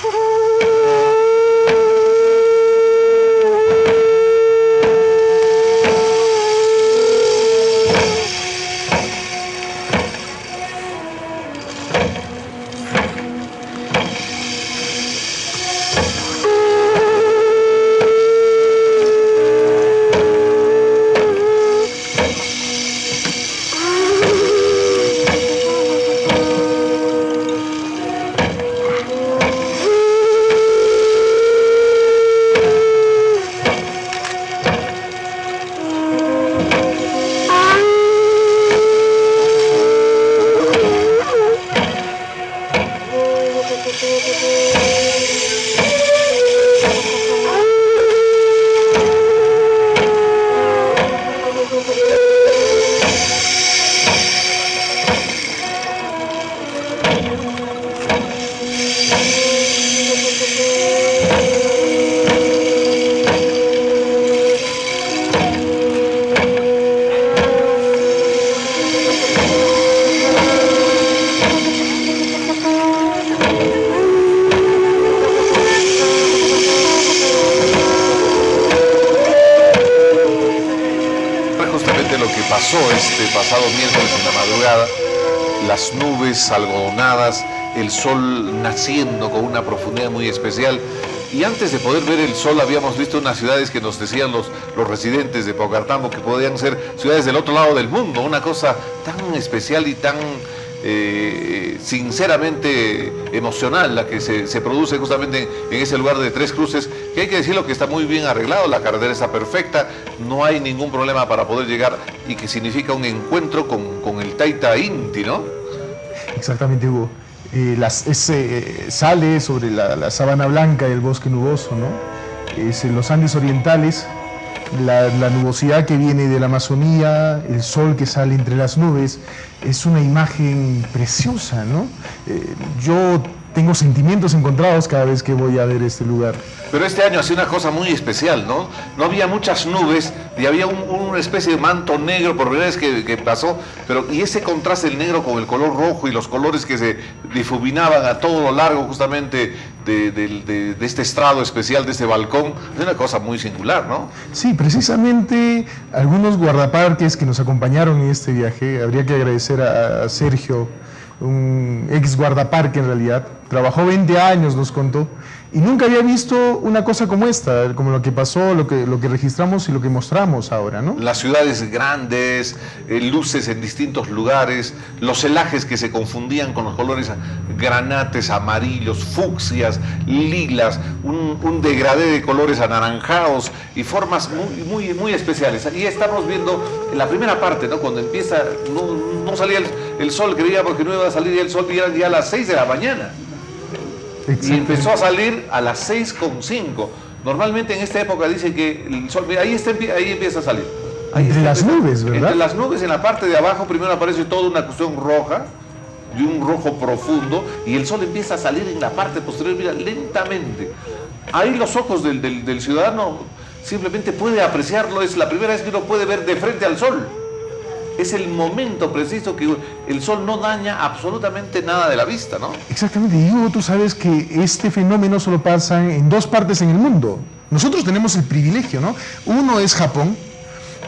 Woohoo! este pasado miércoles en la madrugada, las nubes algodonadas, el sol naciendo con una profundidad muy especial. Y antes de poder ver el sol habíamos visto unas ciudades que nos decían los, los residentes de Pocartambo que podían ser ciudades del otro lado del mundo, una cosa tan especial y tan eh, sinceramente emocional la que se, produce justamente en, ese lugar de Tres Cruces, que hay que decirlo que está muy bien arreglado, la carretera está perfecta, no hay ningún problema para poder llegar y que significa un encuentro con, el Taita Inti, ¿no? Exactamente, Hugo. Eh, las, ese, eh, sale sobre la, la, sabana blanca del bosque nuboso, ¿no? Es en los Andes orientales, la, nubosidad que viene de la Amazonía, el sol que sale entre las nubes, es una imagen preciosa, ¿no? Eh, yo tengo sentimientos encontrados cada vez que voy a ver este lugar. Pero este año hacía una cosa muy especial, ¿no? No había muchas nubes y había una especie de manto negro por primera vez que, pasó, pero y ese contraste del negro con el color rojo y los colores que se difuminaban a todo lo largo justamente de, este estrado especial, de este balcón, es una cosa muy singular, ¿no? Sí, precisamente algunos guardaparques que nos acompañaron en este viaje, habría que agradecer a Sergio, un ex guardaparque en realidad, trabajó 20 años, nos contó, y nunca había visto una cosa como esta, como lo que pasó, lo que, lo que registramos y lo que mostramos ahora, ¿no? Las ciudades grandes, eh, luces en distintos lugares, los celajes que se confundían con los colores granates, amarillos, fucsias, lilas, un, degradé de colores anaranjados y formas muy, muy, muy especiales. Y estamos viendo la primera parte, ¿no? Cuando empieza, no, no salía el, sol, creíamos que no iba a salir el sol, y era ya las 6 de la mañana y empezó a salir a las 6.5. Normalmente en esta época dice que el sol, ahí, está, ahí empieza a salir. entre las nubes, ¿verdad? Entre las nubes, en la parte de abajo, primero aparece toda una cuestión roja, de un rojo profundo, y el sol empieza a salir en la parte posterior, mira, lentamente. Ahí los ojos del, del ciudadano simplemente puede apreciarlo, es la primera vez que uno puede ver de frente al sol es el momento preciso que el sol no daña absolutamente nada de la vista, ¿no? Exactamente, y tú sabes que este fenómeno solo pasa en dos partes en el mundo. Nosotros tenemos el privilegio, ¿no? Uno es Japón,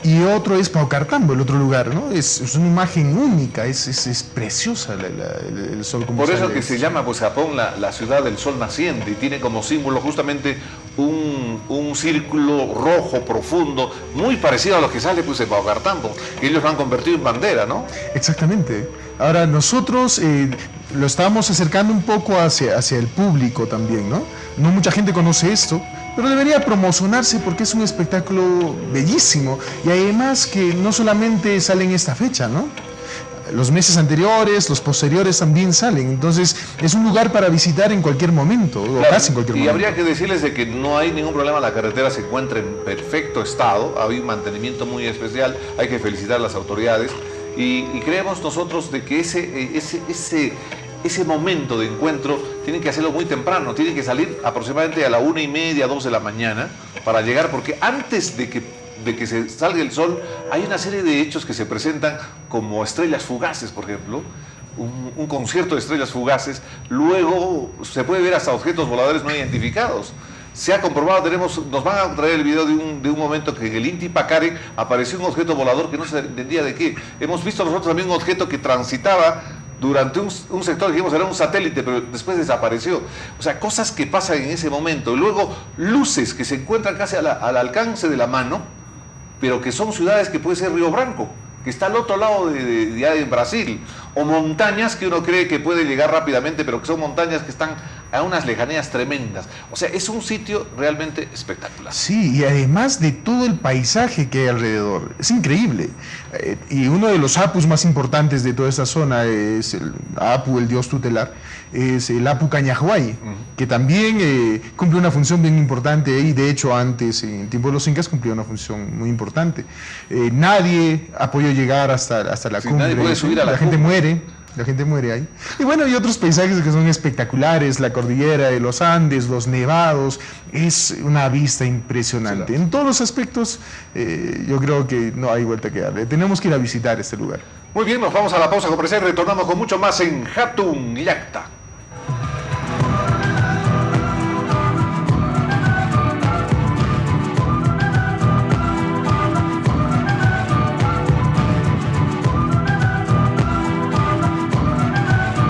y otro es Paucartambo, el otro lugar, ¿no? Es, una imagen única, es, es, preciosa el, sol como Por eso que se llama pues Japón la, ciudad del sol naciente y tiene como símbolo justamente un, un, círculo rojo profundo, muy parecido a lo que sale pues en Paucartambo, que ellos lo han convertido en bandera, ¿no? Exactamente. Ahora nosotros eh, lo estamos acercando un poco hacia, hacia el público también, ¿no? No mucha gente conoce esto, pero debería promocionarse porque es un espectáculo bellísimo y además que no solamente sale en esta fecha, ¿no? Los meses anteriores, los posteriores también salen, entonces es un lugar para visitar en cualquier momento, o casi en cualquier y momento. Y habría que decirles de que no hay ningún problema, la carretera se encuentra en perfecto estado, hay un mantenimiento muy especial, hay que felicitar a las autoridades y, creemos nosotros de que ese, ese, ese, ese momento de encuentro tienen que hacerlo muy temprano, tienen que salir aproximadamente a la una y media, dos de la mañana para llegar, porque antes de que, de que se salga el sol hay una serie de hechos que se presentan como estrellas fugaces, por ejemplo, un, concierto de estrellas fugaces, luego se puede ver hasta objetos voladores no identificados. Se ha comprobado, tenemos, nos van a traer el video de un, de un momento que en el Inti Pacare apareció un objeto volador que no se entendía de qué. Hemos visto nosotros también un objeto que transitaba durante un, un sector, dijimos, era un satélite, pero después desapareció. O sea, cosas que pasan en ese momento. Luego, luces que se encuentran casi al alcance de la mano, pero que son ciudades que puede ser Río Branco, que está al otro lado de, de- ya en Brasil, o montañas que uno cree que puede llegar rápidamente, pero que son montañas que están a unas lejanías tremendas. O sea, es un sitio realmente espectacular. Sí, y además de todo el paisaje que hay alrededor. Es increíble. Eh, y uno de los apus más importantes de toda esta zona es el apu, el dios tutelar, es el apu Cañahuay, que también eh, cumple una función bien importante y de hecho antes, en tiempo de los incas, cumplió una función muy importante. Eh, nadie ha podido llegar hasta, hasta la Sí, cumbre. nadie puede subir a la gente cumbre. muere. La gente muere ahí. Y bueno, hay otros paisajes que son espectaculares, la cordillera de los Andes, los nevados, es una vista impresionante. En todos los aspectos, eh, yo creo que no hay vuelta que darle. Tenemos que ir a visitar este lugar. Muy bien, nos vamos a la pausa comercial retornamos con mucho más en Hatun Yacta.